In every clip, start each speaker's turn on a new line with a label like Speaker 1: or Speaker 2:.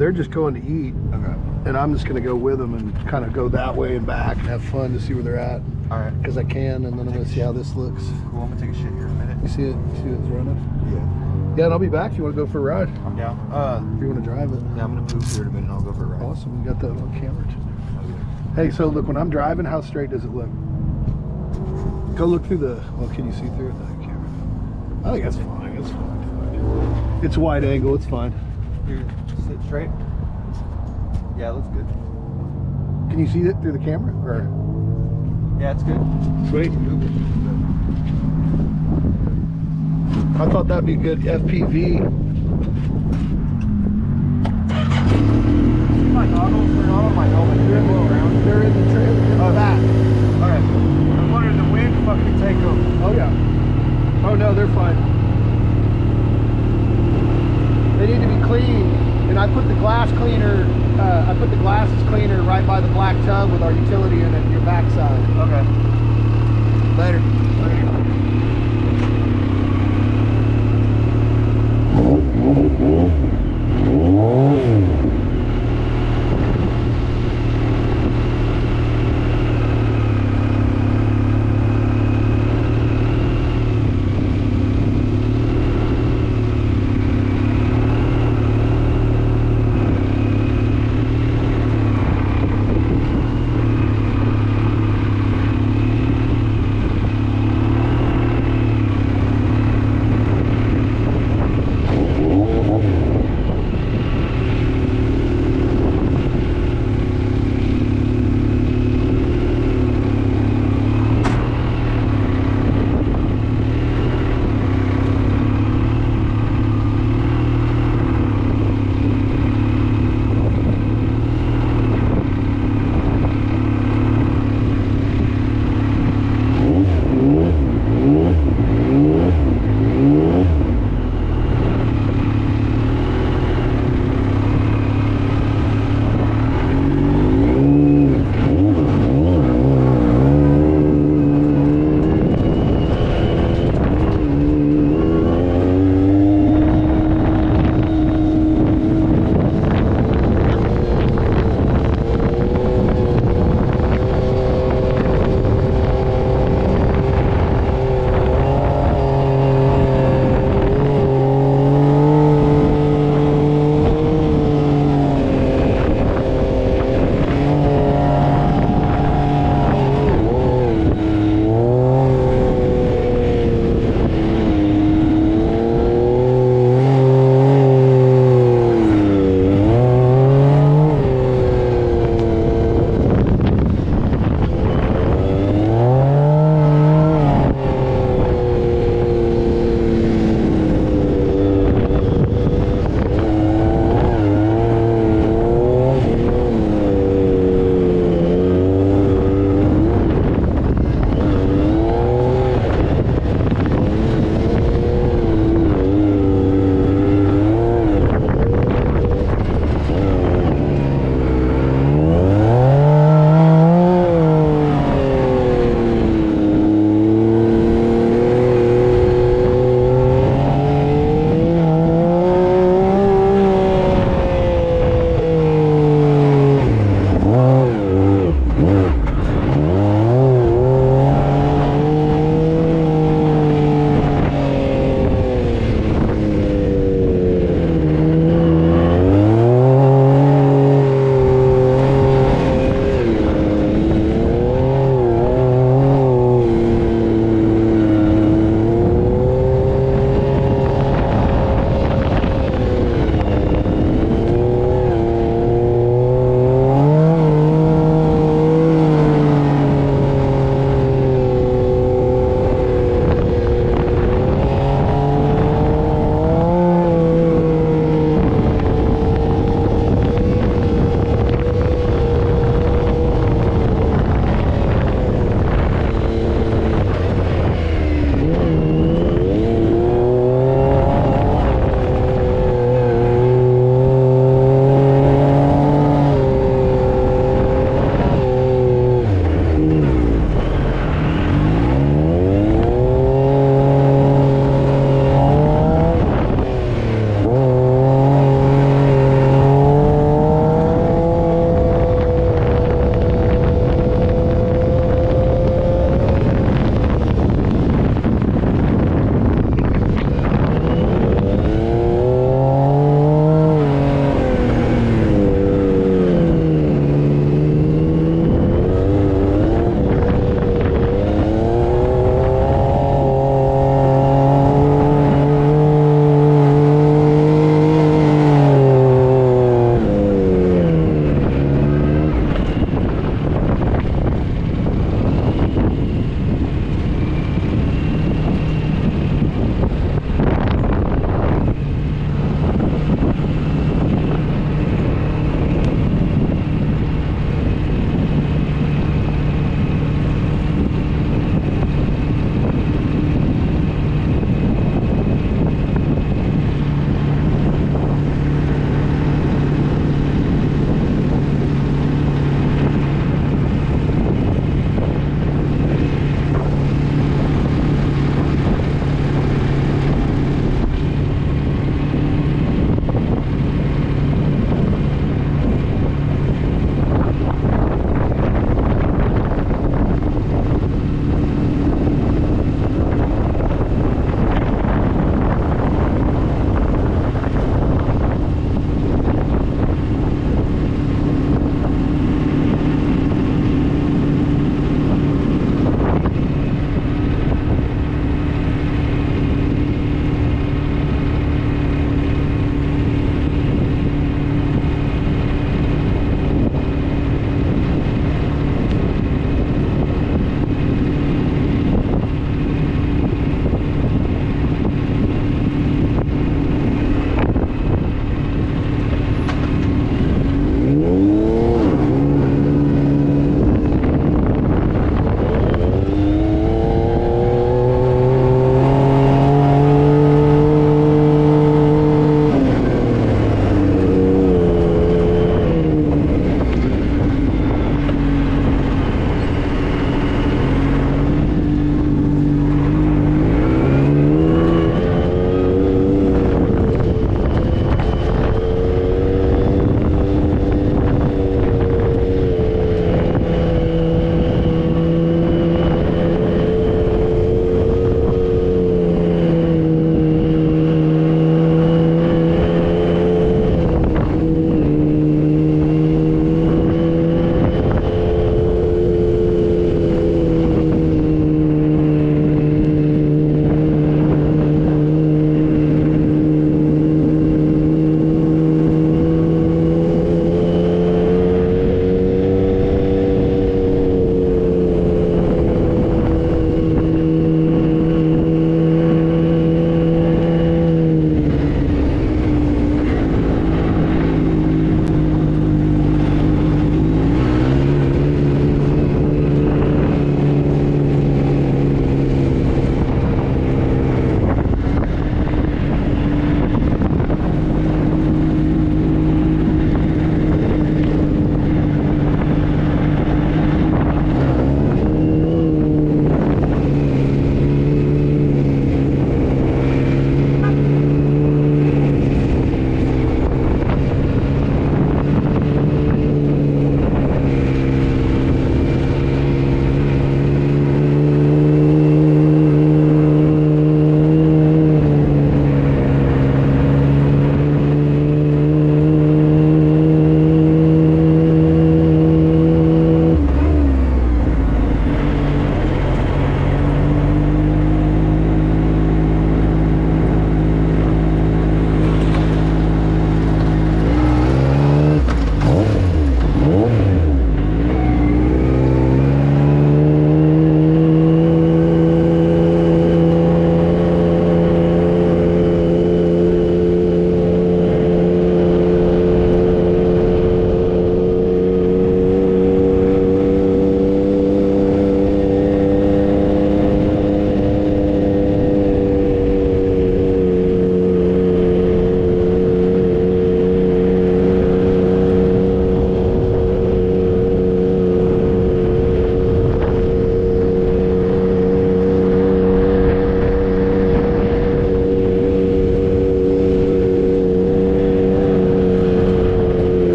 Speaker 1: They're just going to eat,
Speaker 2: Okay.
Speaker 1: and I'm just gonna go with them and kind of go that way and back and have fun to see where they're at,
Speaker 2: All right.
Speaker 1: because I can, and then I'm gonna see how this looks.
Speaker 2: Cool. I'm gonna take a shit here in a minute.
Speaker 1: You see it? You See it's running?
Speaker 2: Yeah.
Speaker 1: Yeah, and I'll be back. You want to go for a ride?
Speaker 2: I'm down. Uh,
Speaker 1: If you want to drive it.
Speaker 2: yeah, I'm gonna poop here in a minute. and I'll go for a ride.
Speaker 1: Awesome. You got that on camera too.
Speaker 2: Oh.
Speaker 1: Hey, so look, when I'm driving, how straight does it look? Go look through the. Well, can you see through it? The camera. I think that's fine. It's fine. It's wide angle. It's fine.
Speaker 2: Here, sit straight. Yeah, looks good.
Speaker 1: Can you see it through the camera? Or
Speaker 2: Yeah, it's good.
Speaker 1: sweet. I thought that'd be good FPV.
Speaker 2: See my goggles? They're not on my helmet. They're in the around.
Speaker 1: They're in the trailer. In the back.
Speaker 2: Okay. I was wondering the wind fucking take them.
Speaker 1: Oh yeah. Oh no, they're fine. They need to be clean. And I put the glass cleaner, uh, I put the glasses cleaner right by the black tub with our utility in it, your backside.
Speaker 2: Okay.
Speaker 1: Later. Later.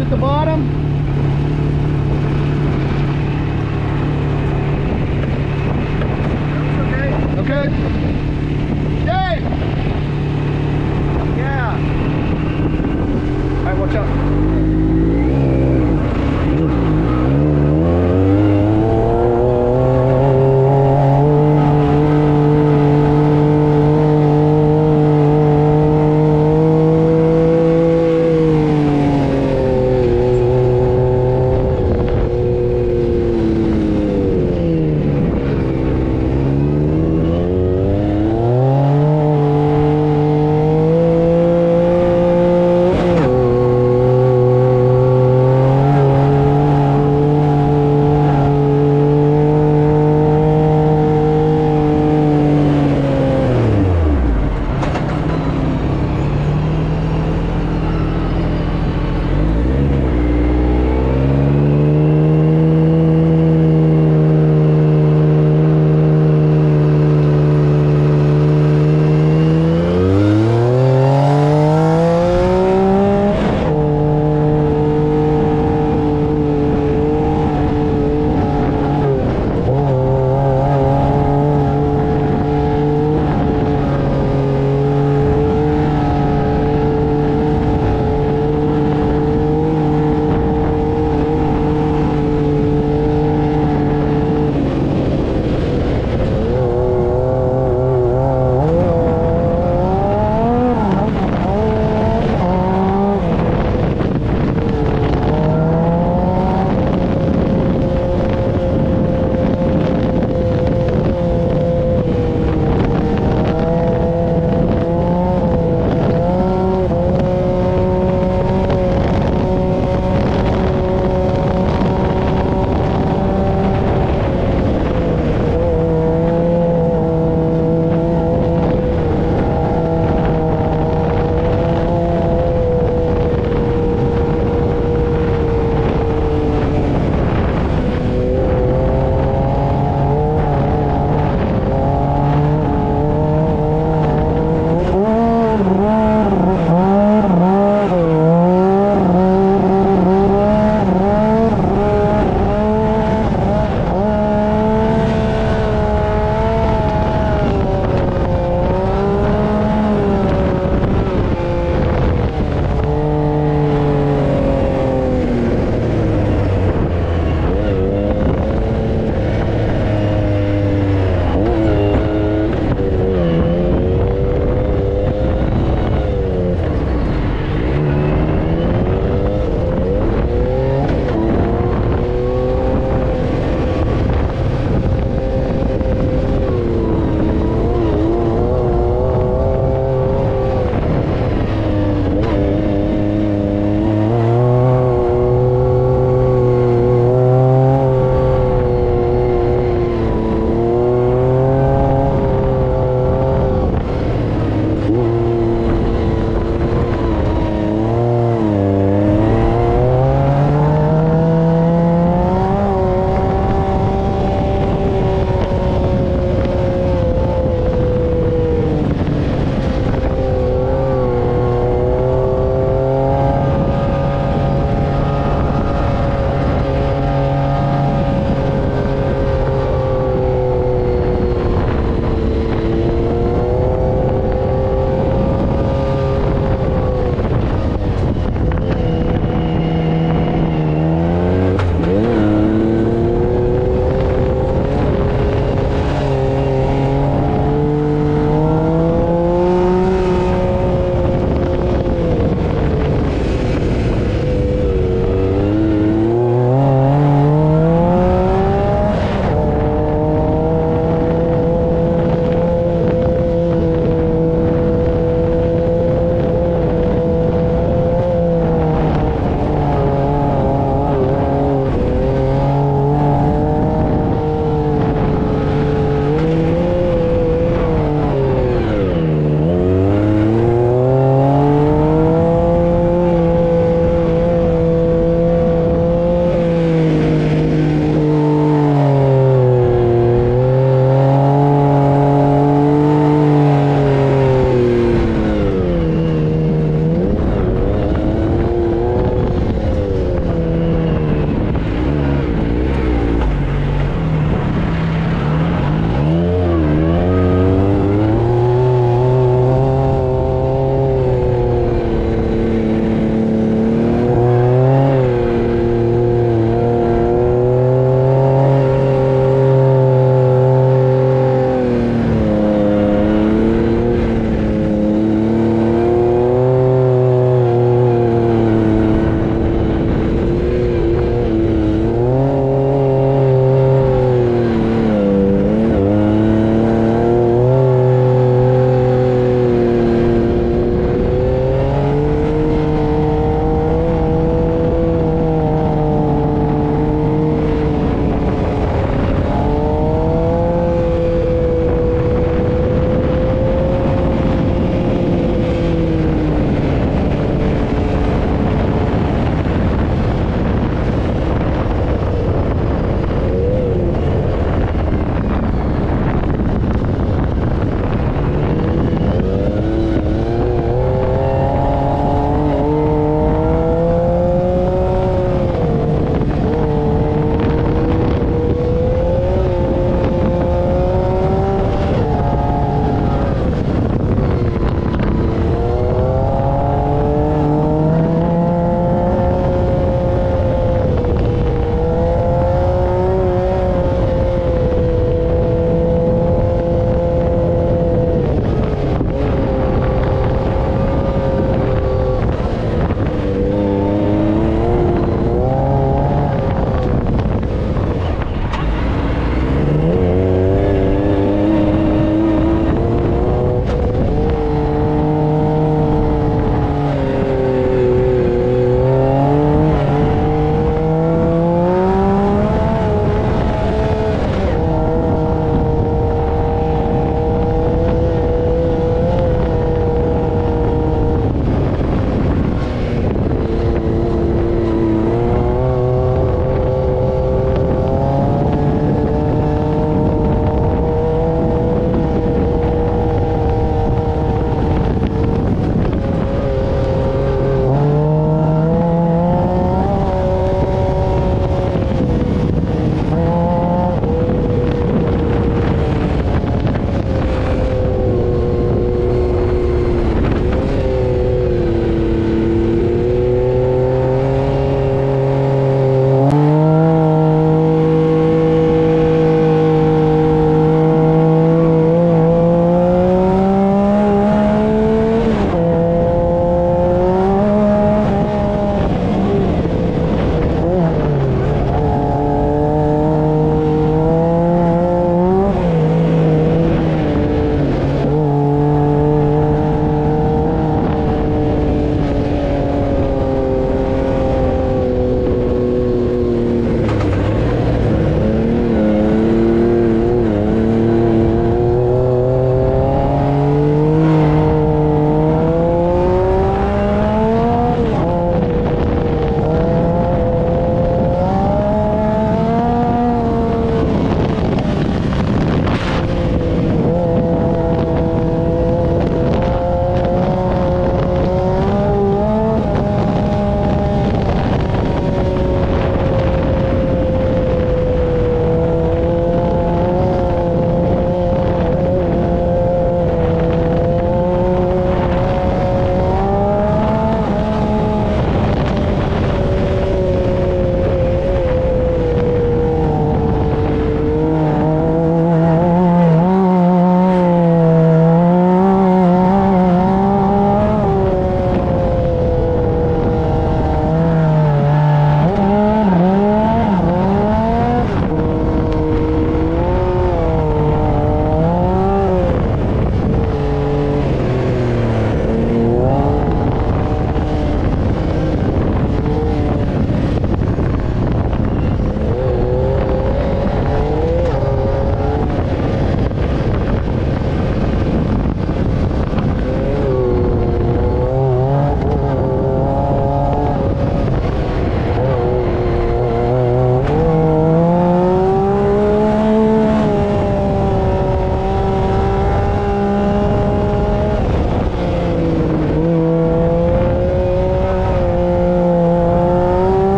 Speaker 1: Doesn't bulge at the bottom?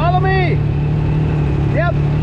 Speaker 1: Follow me. Yep.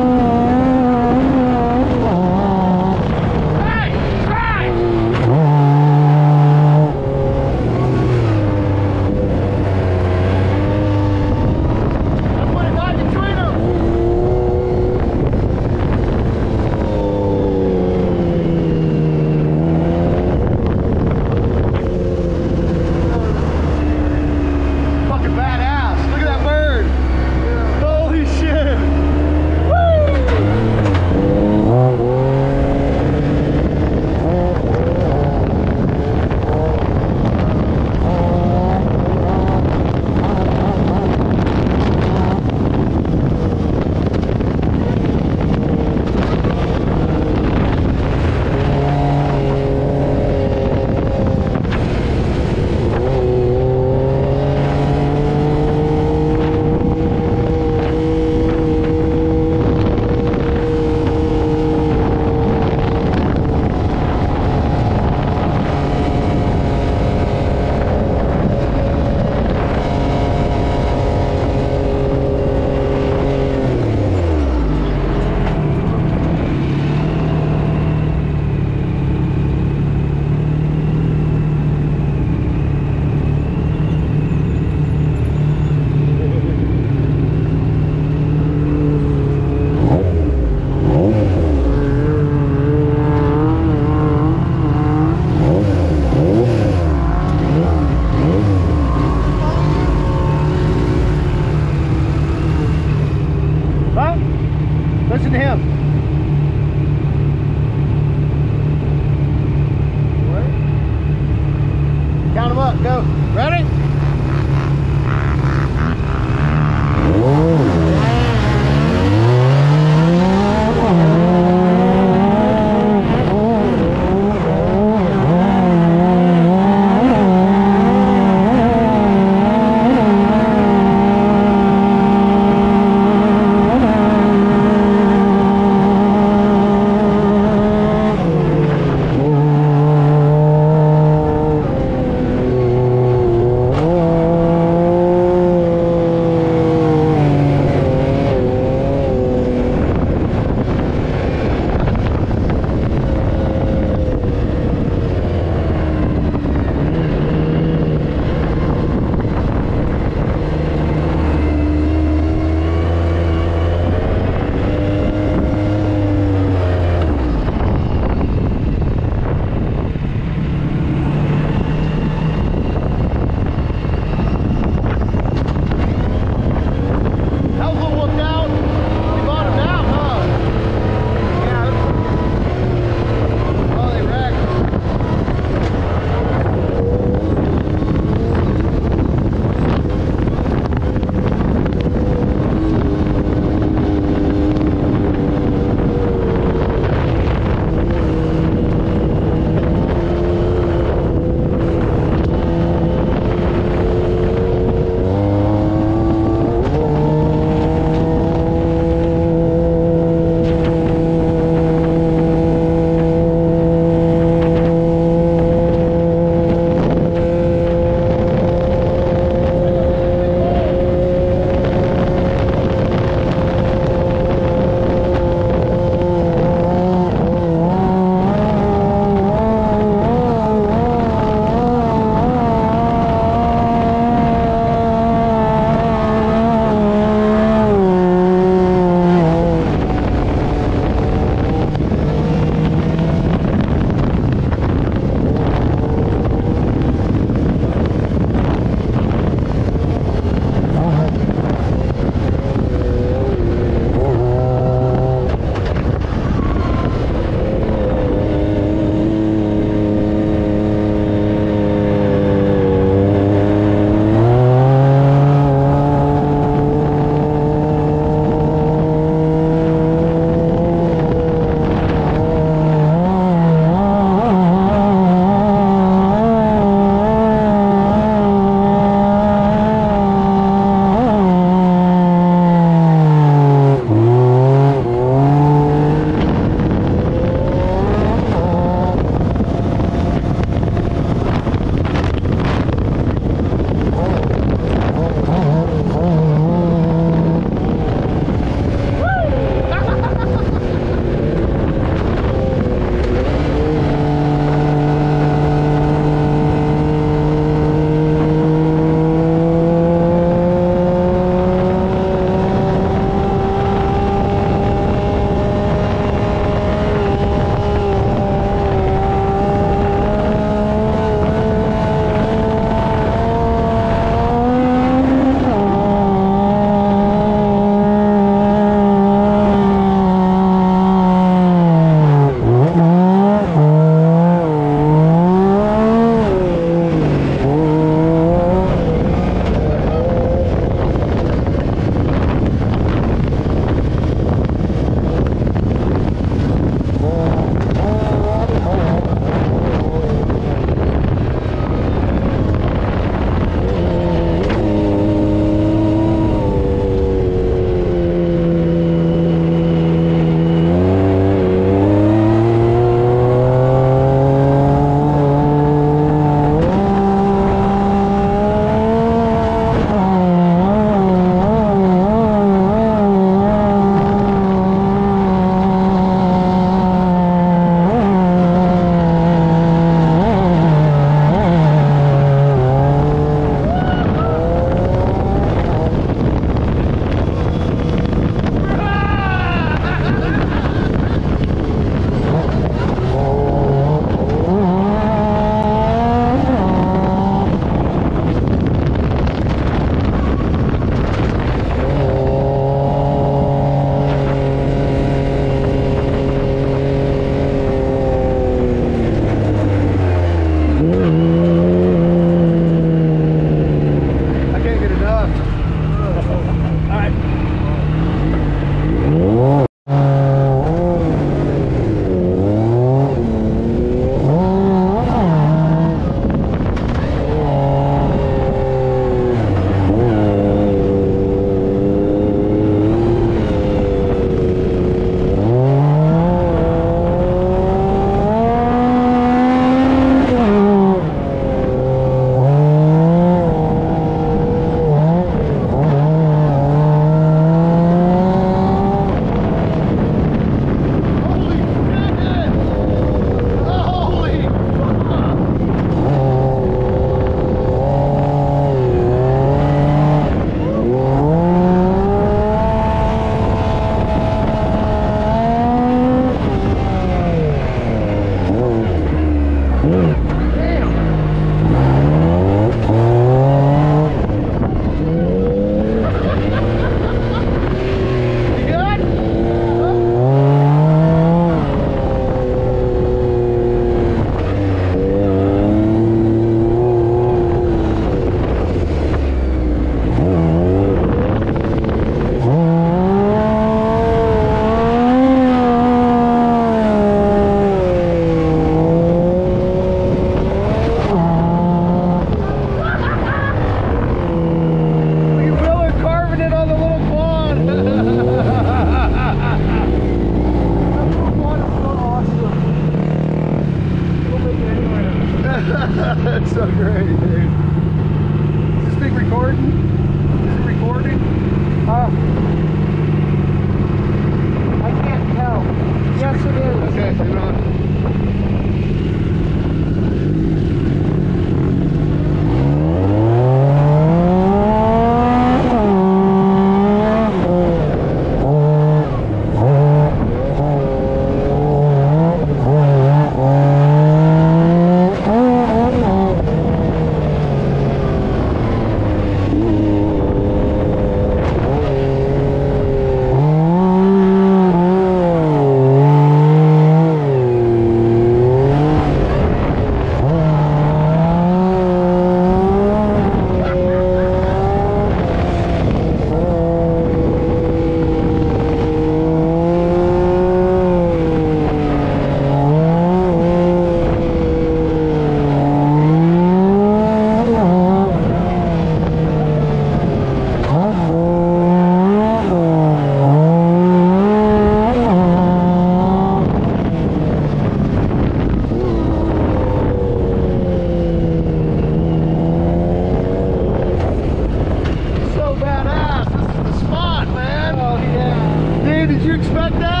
Speaker 1: You expect that?